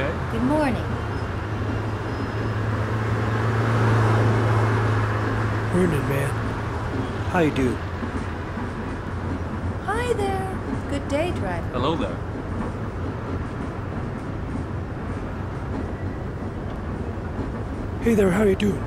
okay? Good morning. Morning, man. How you do? Hi there. Good day, driver. Hello there. Hey there, how you doing?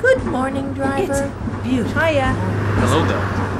Good morning, driver. It's beautiful. Hiya. Hello there.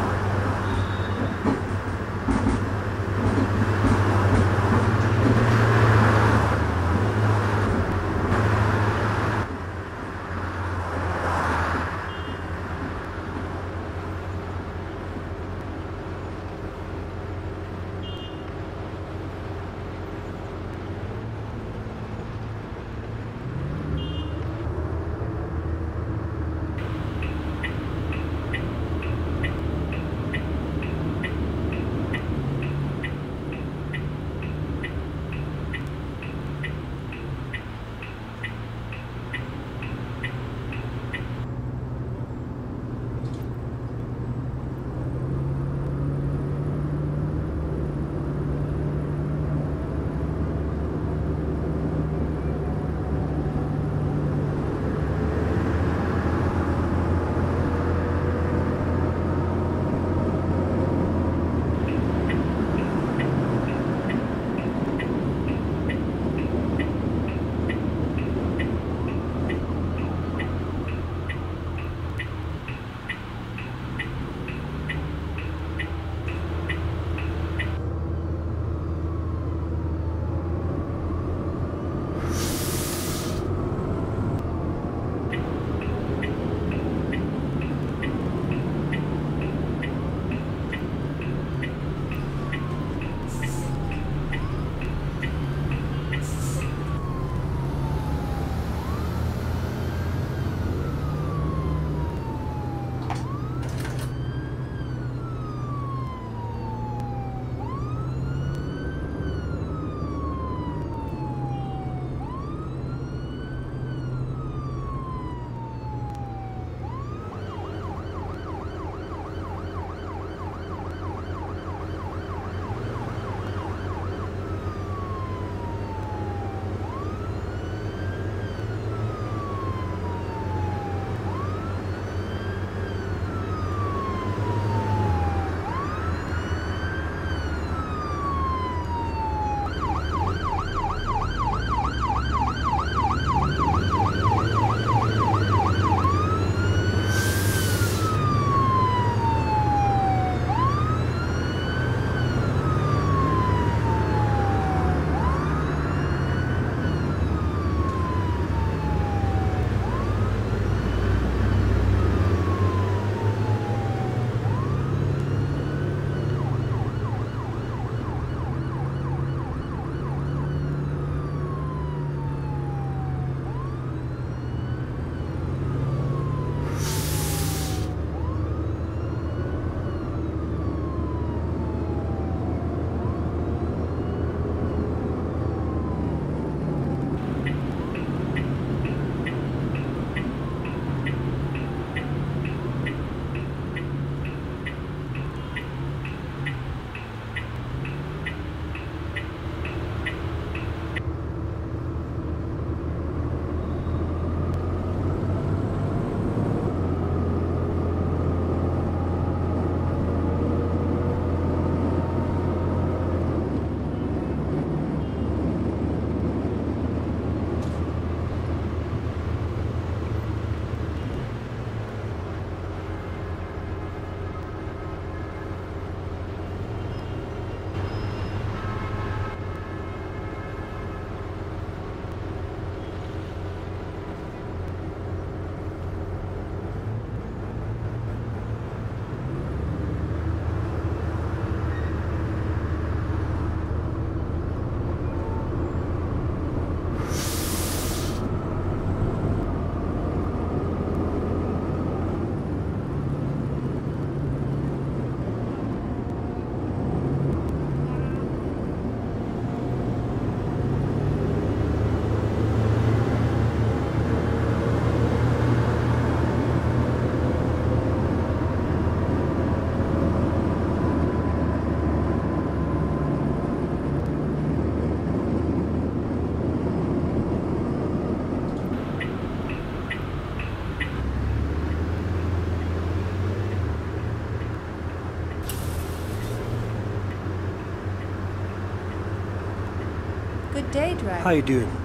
Day, driver. How you doing?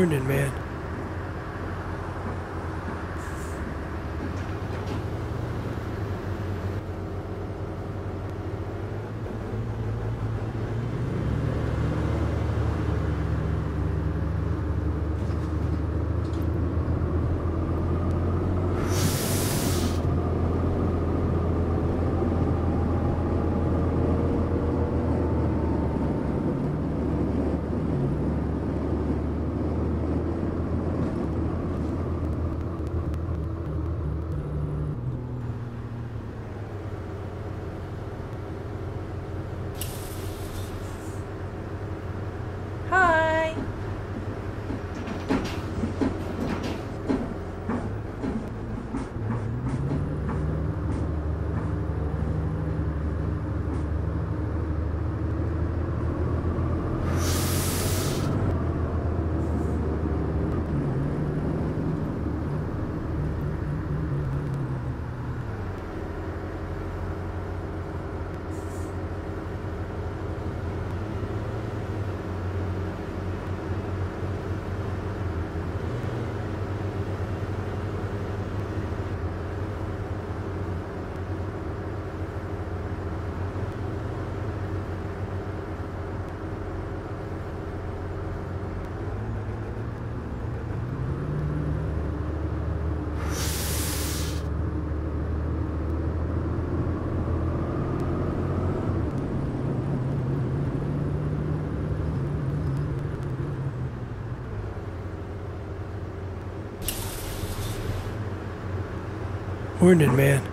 Morning, man. Hi. Morning, man.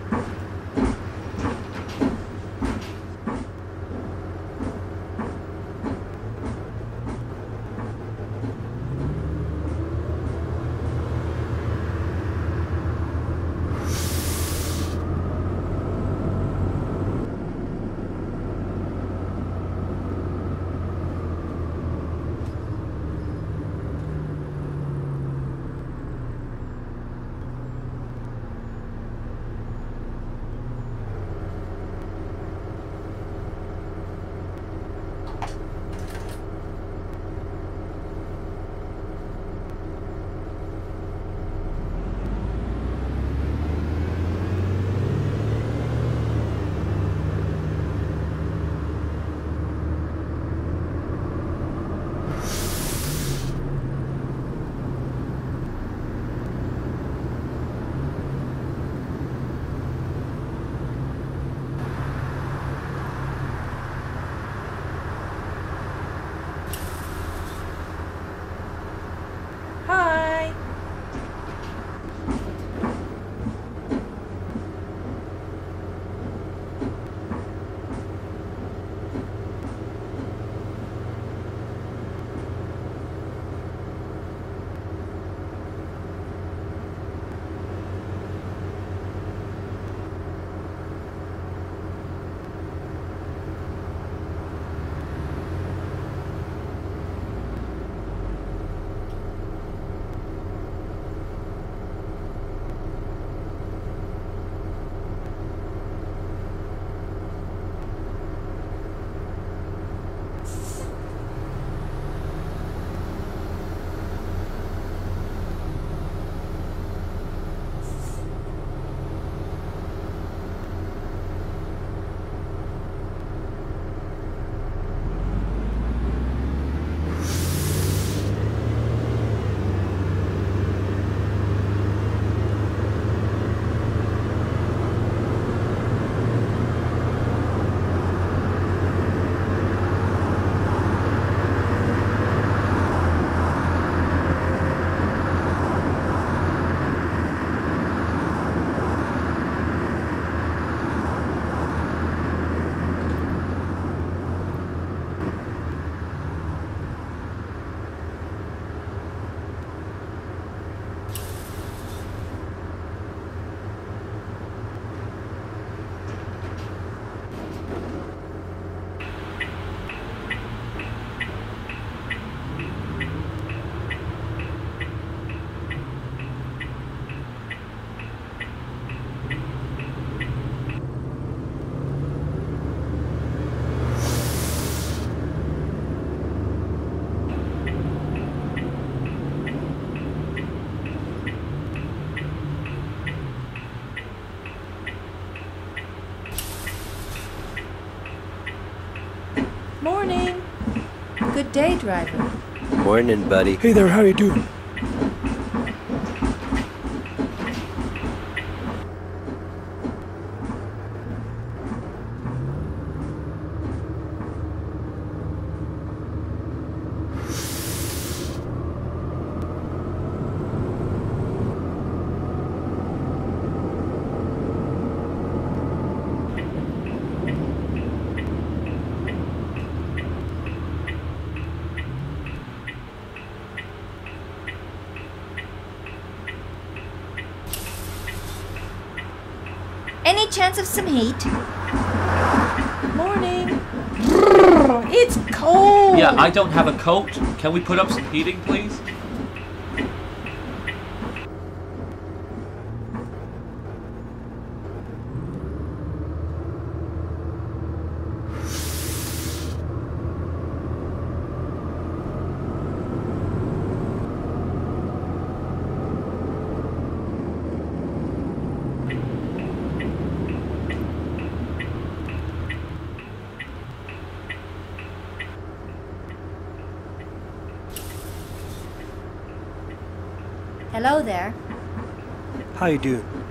Morning. Good day, driver. Morning, buddy. Hey there, how you doing? Any chance of some heat? Morning. It's cold. Yeah, I don't have a coat. Can we put up some heating, please? Hello there. How you doing?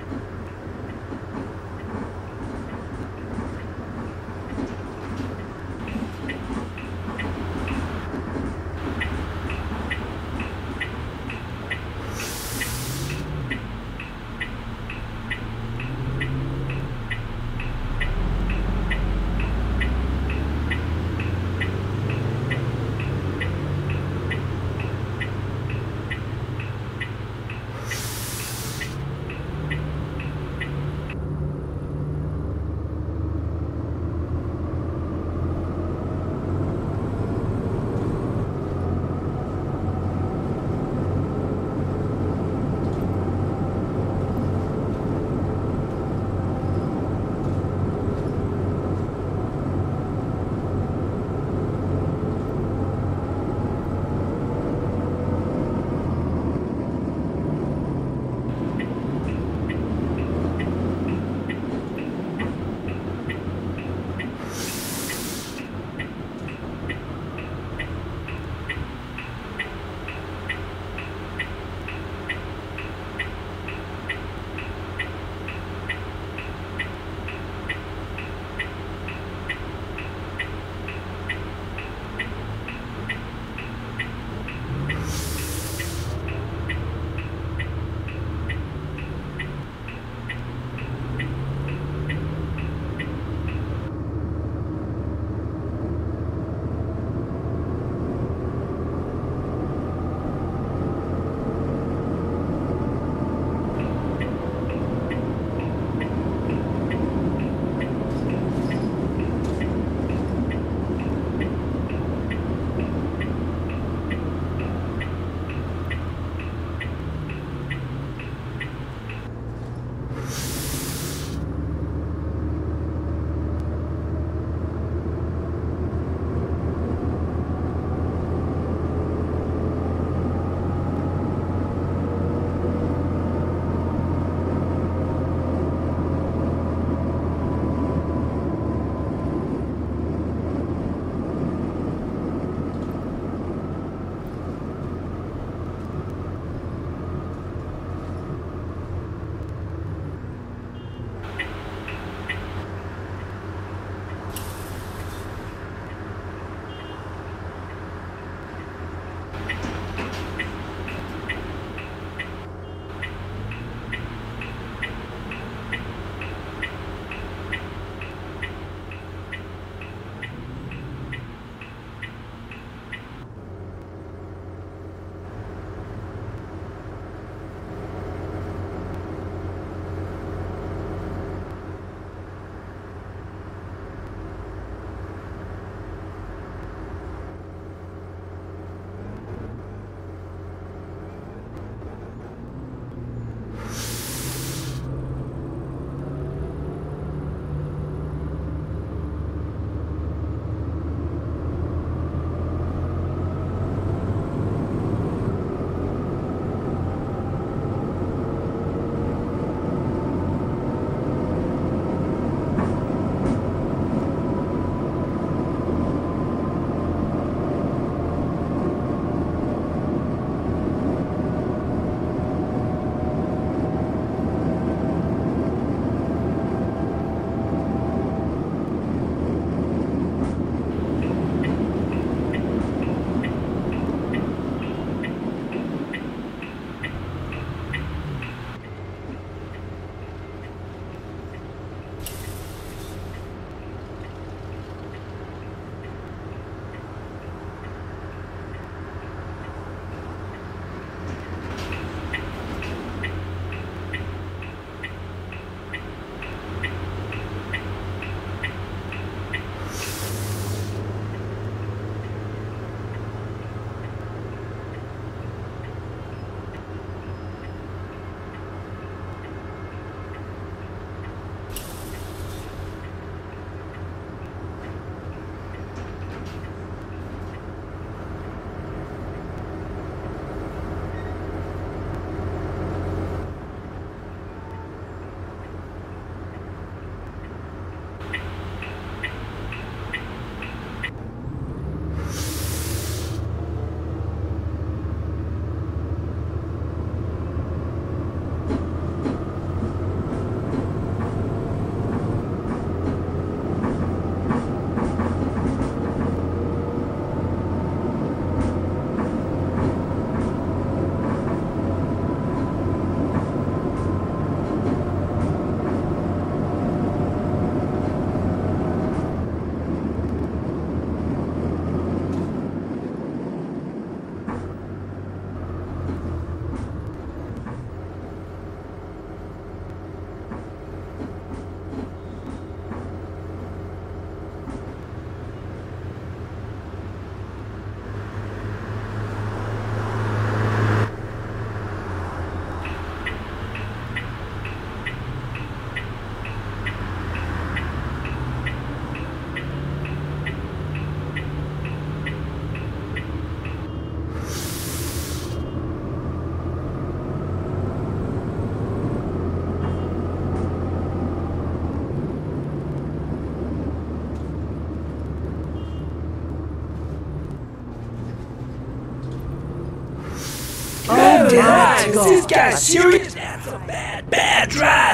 This guy serious? That's a bad, bad driving.